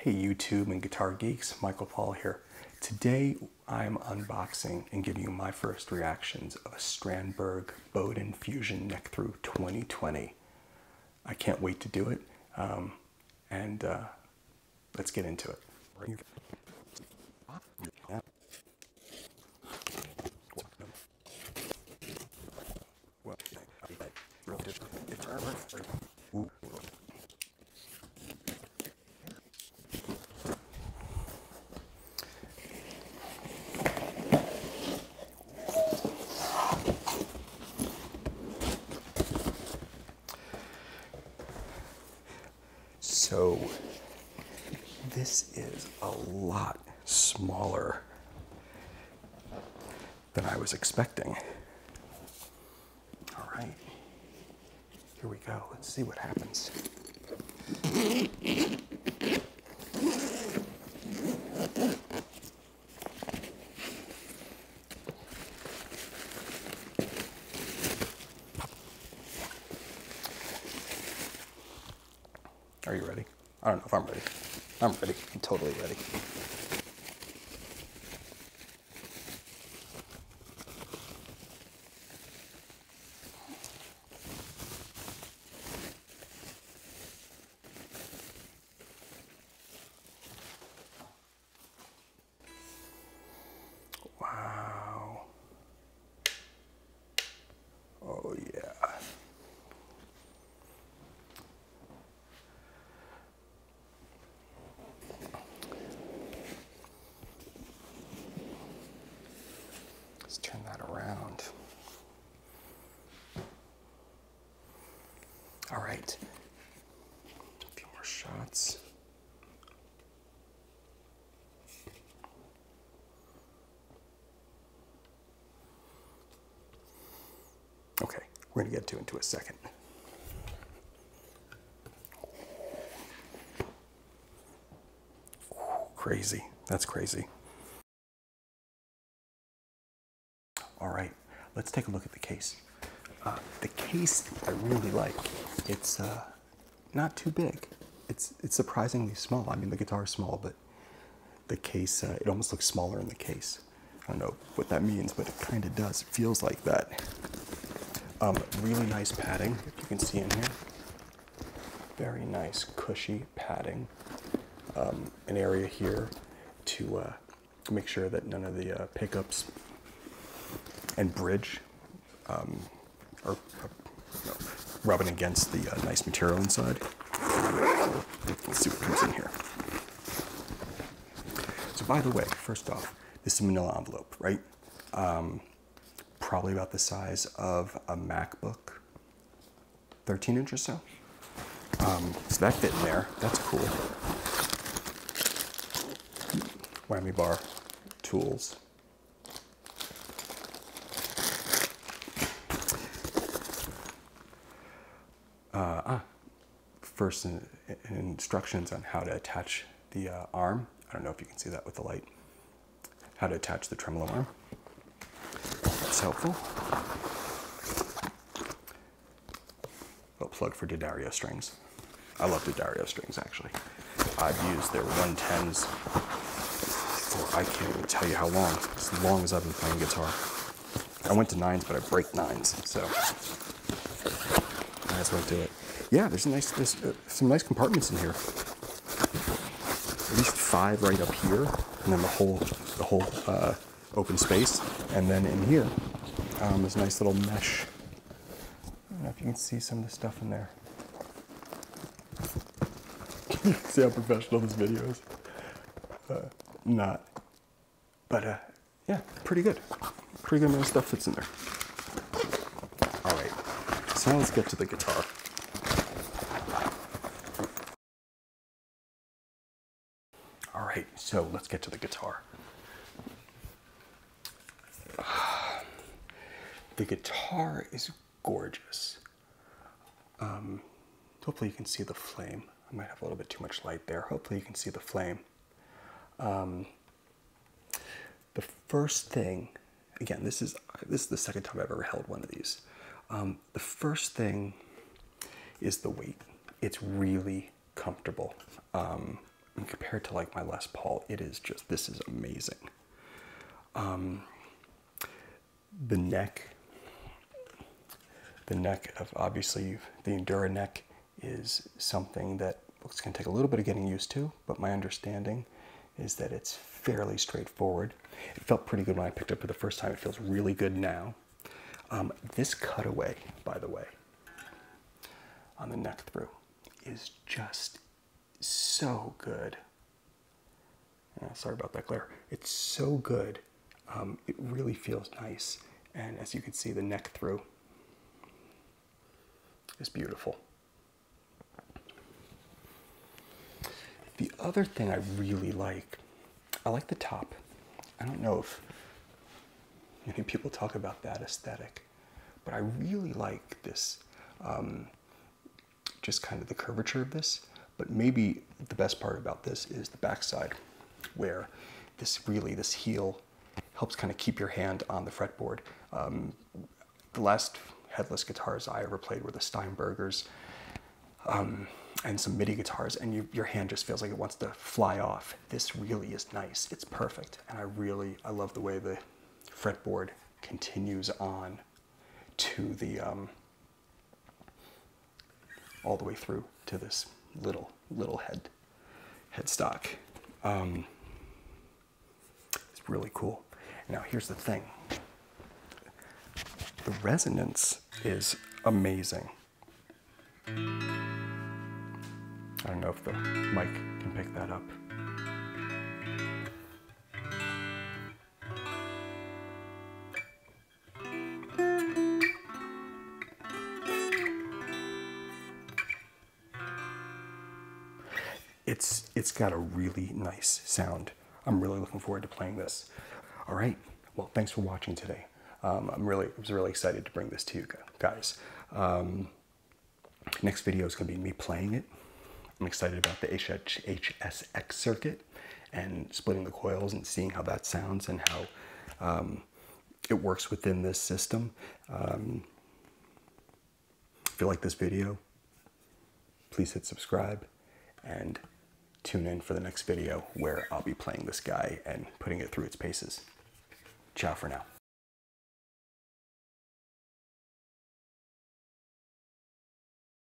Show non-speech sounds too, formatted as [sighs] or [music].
Hey YouTube and guitar geeks, Michael Paul here. Today I'm unboxing and giving you my first reactions of a Strandberg Boden Fusion Neck Through 2020. I can't wait to do it, um, and uh, let's get into it. So, this is a lot smaller than I was expecting. All right, here we go. Let's see what happens. Are you ready? I don't know if I'm ready. I'm ready. I'm totally ready. Wow. Oh, yeah. Let's turn that around. All right. A few more shots. Okay, we're going to get to into a second. Crazy. That's crazy. All right, let's take a look at the case. Uh, the case I really like. It's uh, not too big. It's it's surprisingly small. I mean, the guitar is small, but the case uh, it almost looks smaller in the case. I don't know what that means, but it kind of does. It feels like that. Um, really nice padding, if you can see in here. Very nice, cushy padding. Um, an area here to uh, make sure that none of the uh, pickups and bridge um, you know, rubbing against the uh, nice material inside. Let's see what comes in here. So, by the way, first off, this is a manila envelope, right? Um, probably about the size of a MacBook, 13 inch or so. Um, so that fit in there. That's cool. Whammy bar tools. Uh, ah, first in, in instructions on how to attach the uh, arm. I don't know if you can see that with the light. How to attach the tremolo arm. That's helpful. Little plug for D'Addario strings. I love D'Addario strings actually. I've used their 110s for I can't even tell you how long. As long as I've been playing guitar. I went to nines, but I break nines, so as well do it. Yeah, there's nice, there's uh, some nice compartments in here. At least five right up here, and then the whole, the whole uh, open space, and then in here, um, there's a nice little mesh. I don't know if you can see some of the stuff in there. [laughs] see how professional this video is? Uh, not. But uh, yeah, pretty good. Pretty good amount of stuff fits in there. Now let's get to the guitar. All right, so let's get to the guitar. [sighs] The guitar is gorgeous. Um, hopefully you can see the flame. I might have a little bit too much light there. Hopefully you can see the flame. Um, the first thing, again, this is this is the second time I've ever held one of these. Um, the first thing is the weight. It's really comfortable. Um, compared to like my Les Paul, it is just this is amazing. Um, the neck, the neck of obviously the EndurNeck is something that looks going to take a little bit of getting used to, but my understanding is that it's fairly straightforward. It felt pretty good when I picked it up for the first time. It feels really good now. Um, this cutaway, by the way, on the neck through is just so good. sorry about that glare. It's so good. Um, it really feels nice. And as you can see, the neck through is beautiful. The other thing I really like, I like the top. I don't know if many people talk about that aesthetic, but I really like this, um, just kind of the curvature of this. But maybe the best part about this is the backside, where this really, this heel helps kind of keep your hand on the fretboard. Um, the last headless guitars I ever played were the Steinbergers um, and some MIDI guitars, and you, your hand just feels like it wants to fly off. This really is nice. It's perfect, and I really, I love the way the fretboard continues on to the, um, all the way through to this little, little head, headstock. Um, it's really cool. Now, here's the thing the resonance is amazing. I don't know if the mic can pick that up. It's, it's got a really nice sound. I'm really looking forward to playing this. All right. Well, thanks for watching today. Um, I'm really, I was really excited to bring this to you guys. Um, next video is going to be me playing it. I'm excited about the HSX circuit and splitting the coils and seeing how that sounds and how um, it works within this system. Um, if you like this video, please hit subscribe and tune in for the next video where I'll be playing this guy and putting it through its paces. Ciao for now.